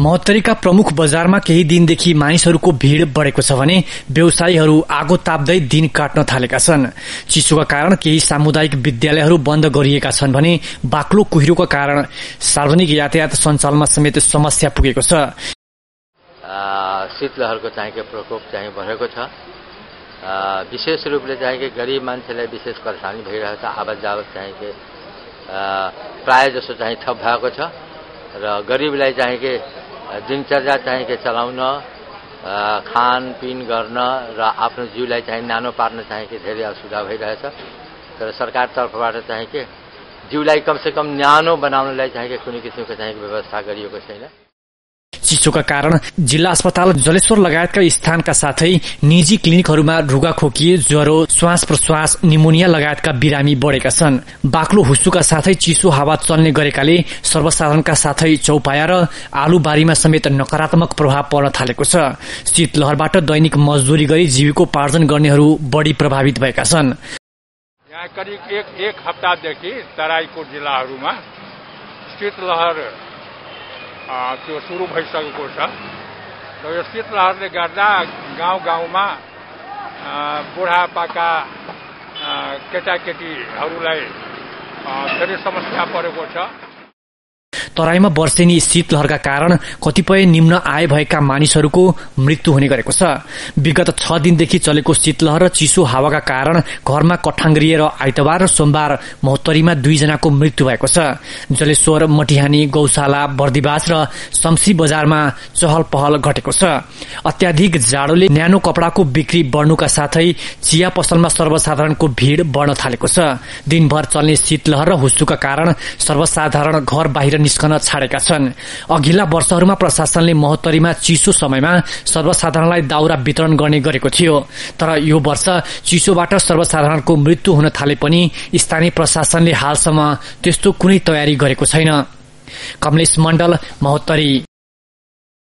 महोत्तरीका प्रमुख बजारमा केही दिनदेखि मानिसहरूको भीड़ बढ़ेको छ भने व्यवसायीहरू आगो ताप्दै दिन काट्न थालेका छन्। चिसोका कारण केही सामुदायिक विद्यालयहरू बन्द गरिएका छन् भने बाक्लो कुहिरोका कारण सार्वजनिक यातायात सञ्चालनमा समेत समस्या पुगेको छ। शीतलहरको चाहिँ प्रकोप चाहिँ बढेको छ। विशेष रूपले चाहिँ गरिब मान्छेलाई विशेष परेसानी भइरहेको छ। आवत जावत चाहिँ प्राय जसो चाहिँ थप भएको छ। र गरिबलाई चाहिँ दिनचर्या चाहिँ चलाउन खानपिन गर्न र आफ्नो जिउलाई चाहिँ नानो पार्न चाहिँ के धेरै असुविधा भइरहेछ। तर सरकार तर्फबाट चाहिँ के जिउलाई कमसेकम न्यानो बनाउनलाई चाहिँ कुनै किसिमको चाहिँ व्यवस्था गरिएको छैन। चिसोका कारण जिल्ला अस्पताल जलेश्वर लगायतका स्थानका साथै निजी क्लिनिकहरूमा रुगाखोकी ज्वरो श्वास प्रश्वास निमोनिया लगायतका बिरामी बढ़ेका छन्। बाक्लो हुस्सुका साथै चिसो हावा चल्ने गरेकाले सर्वसाधारणका साथै चौपाया र आलुबारीमा समेत नकारात्मक प्रभाव पर्न थालेको छ। शीतलहरबाट दैनिक मजदुरी गरी जीविकोपार्जन गर्नेहरू बढ़ी प्रभावित भएका छन्। करिब एक एक हप्तादेखि तराईको जिल्लाहरूमा शीतलहर त्यो सुरु भइसकेको छ र यो शीतलहरले गर्दा गाउँ गाउँमा बुढापाका केटाकेटीहरूलाई धेरै समस्या परेको छ तराईमा वर्षेनी शीतलहरका कारण कतिपय निम्न आय भएका मानिसहरूको मृत्यु हुने गरेको छ। विगत छ दिनदेखि चलेको शीतलहर र चिसो हावाका कारण घरमा कठाङ्ग्रिएर आइतबार र सोमबार महोत्तरीमा दुईजनाको मृत्यु भएको छ। जलेश्वर मटिहानी गौशाला बर्दिवास र शमसी बजारमा चहल पहल घटेको छ। अत्याधिक जाडोले न्यानो कपड़ाको बिक्री बढ़नुका साथै चिया पसलमा सर्वसाधारणको भीड़ बढ़न थालेको छ। दिनभर चल्ने शीतलहर र हुस्सुका कारण सर्वसाधारण घर बाहिर निस्कन छाडेका छन्। अघिल्ला वर्षहरूमा प्रशासनले महोत्तरीमा चिसो समयमा सर्वसाधारणलाई दाउरा वितरण गर्ने गरेको थियो। तर यो वर्ष चिसोबाट सर्वसाधारणको मृत्यु हुन थाले पनि स्थानीय प्रशासनले हालसम्म त्यस्तो कुनै तयारी गरेको छैन। कमलेश मण्डल महोत्तरी।